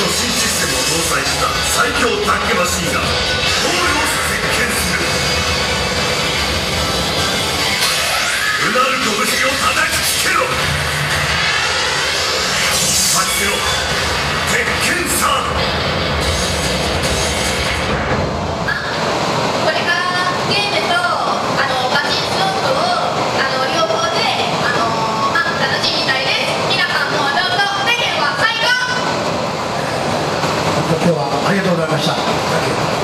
の新システムを搭載した最強タッグマシンがゴールを席巻する。今日はありがとうございました。